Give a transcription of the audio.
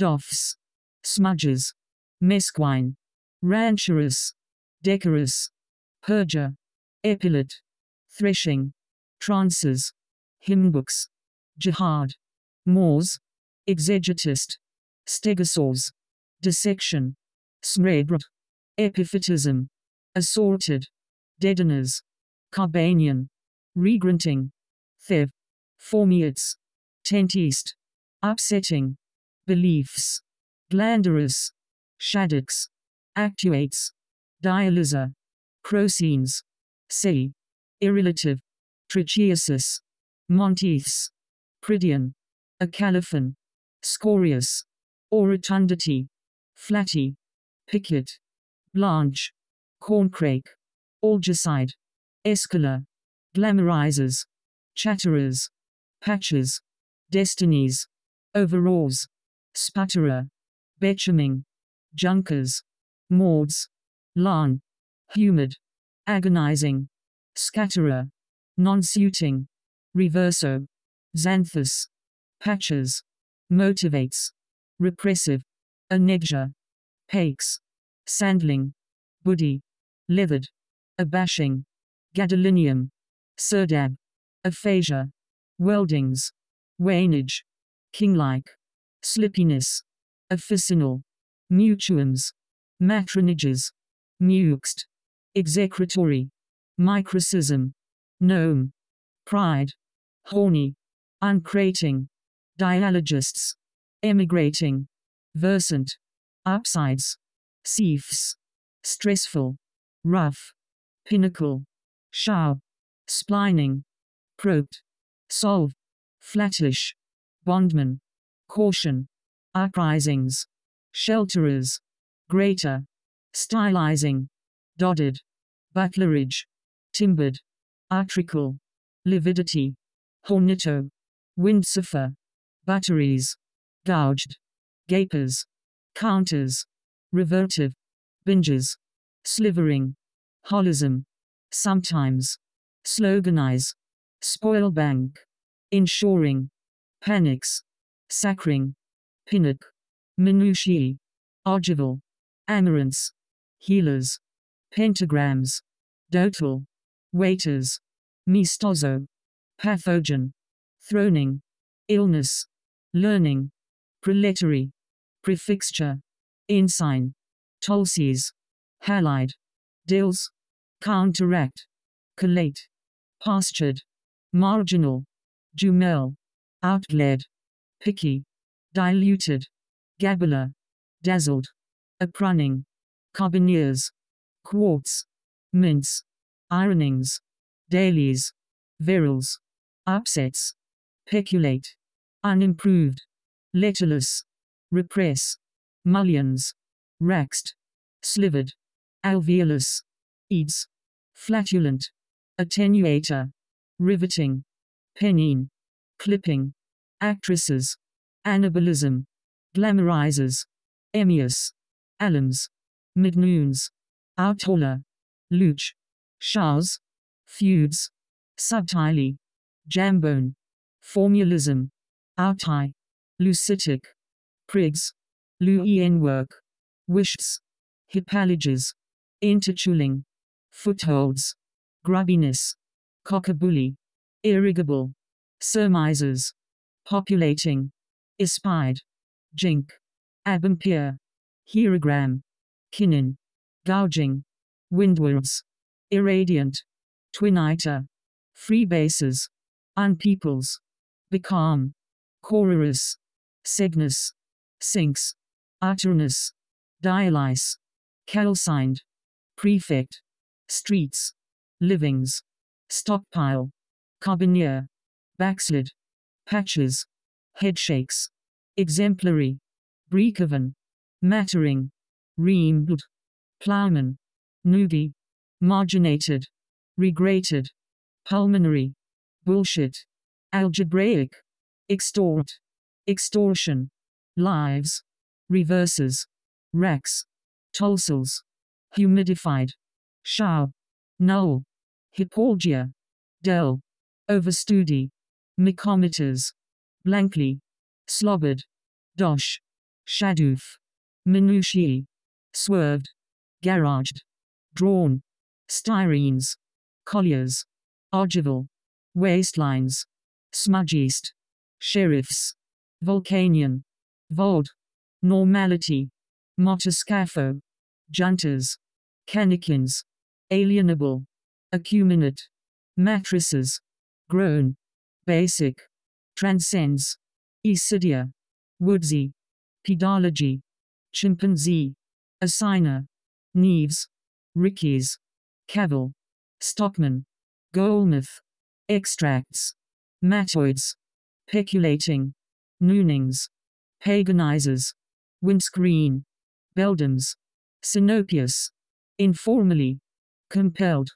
doffs, smudges, mesquine, rancherous, decorous, perjure, epaulette, threshing, trances, hymn books, jihad, Moors, exegetist, stegosaurs, dissection, smrebra, epiphytism, assorted, deadeners, Carbanian, regranting, thev, formiates, tentiste, upsetting, beliefs, glanderous, shaddocks, actuates, dialyzer, crocines, say, irrelative, trichiasis, monteiths, pridian, a caliphon, scorious, or rotundity, flatty, picket, blanche, corncrake, algicide, escalar, glamorizers, chatterers, patches, destinies, overalls, sputterer, bechaming, junkers, mords, lawn, humid, agonizing, scatterer, non-suiting, reverso, xanthus, patches, motivates, repressive, anegia, pakes, sandling, buddy, leathered, abashing, gadolinium, serdab, aphasia, weldings, wainage, kinglike, slippiness, officinal, mutuums, matronages, muxed, execratory, microcism, gnome, pride, horny, uncrating, dialogists, emigrating, versant, upsides, seefs, stressful, rough, pinnacle, sharp, splining, probed, solve, flattish, bondman, caution, uprisings, shelterers, greater, stylizing, dotted, butlerage, timbered, artrical, lividity, hornito, windsurfer, batteries, gouged, gapers, counters, revertive, binges, slivering, holism, sometimes, sloganize, spoil bank, ensuring, panics, sacring, pinnock, minutiae, ogival, amaranths, healers, pentagrams, dotal, waiters, mistozo, pathogen, throning, illness, learning, proletory, prefixture, ensign, tulses, halide, dills, counteract, collate, pastured, marginal, jumel, outgled, picky, diluted, gabbler, dazzled, aprunning, carbineers, quartz, mints, ironings, dailies, virils, upsets, peculate, unimproved, letterless, repress, mullions, raxed, slivered, alveolus, eads, flatulent, attenuator, riveting, penine, clipping, actresses, anabolism, glamorizers, emius, alums, midnoons, outhauler, luch, shars, feuds, subtily, jambone, formulism, outai, lucitic, prigs, Luian work, wishes, hippalages, interchuling, footholds, grubbiness, cockabully, irrigable, surmises, populating, espied, jink, abampere, hierogram, kinin, gouging, windwards, irradiant, twiniter, freebases, unpeoples, becalm, chorus, cygnus, sinks, uternus, dialyse, calcined, prefect, streets, livings, stockpile, carbineer, backslid, patches, headshakes, exemplary, breakoven, mattering, reamed, ploughman, nudie, marginated, regrated, pulmonary, bullshit, algebraic, extort, extortion, lives, reverses, racks, tonsils, humidified, shower, null, hypalgia, del, overstudi, micometers, blankly, slobbered, dosh, Shadoof. Minutiae. Swerved. Garaged. Drawn. Styrenes. Colliers. Ogival. Waistlines. Smudgeast. Sheriffs. Vulcanian. Vold. Normality. Motoscafo. Junters. Canikins. Alienable. Acuminate. Mattresses. Grown. Basic. Transcends. Isidia. Woodsy. Pedology. Chimpanzee. Assigner. Neves. Rickeys. Cavil. Stockman. Golmouth. Extracts. Matoids. Peculating. Noonings. Paganizers. Windscreen. Beldams. Sinopius. Informally. Compelled.